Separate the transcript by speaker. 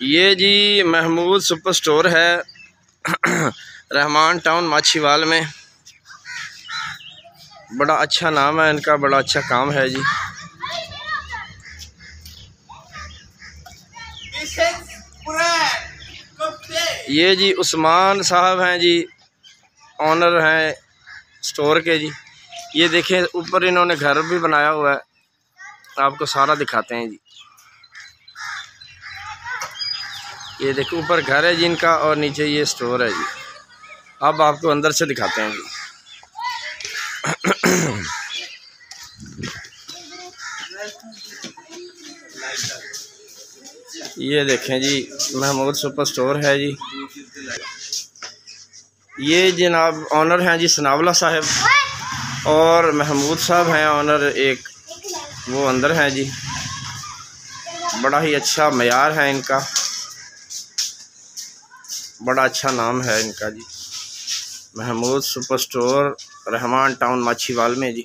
Speaker 1: ये जी Mahmood super store है, Rahman town Machhiwal में। बड़ा अच्छा नाम है इनका, बड़ा अच्छा काम है जी। ये जी उस्मान साहब हैं जी ऑनर हैं स्टोर के जी। ये देखें, ऊपर इन्होंने घर भी बनाया हुआ है। आपको सारा दिखाते हैं जी। ये देखो, ऊपर घर है जी इनका और नीचे ये स्टोर है जी। अब आपको अंदर से दिखाते हैं जी। ये देखें जी, महमूद सुपर स्टोर है जी। ये जनाब ऑनर हैं जी सनावला साहब। और महमूद साहब हैं ऑनर एक, वो अंदर हैं जी। बड़ा ही अच्छा मैार है इनका। बड़ा अच्छा नाम है इनका जी। Mahmood super store Rehman town Machhiwal में जी।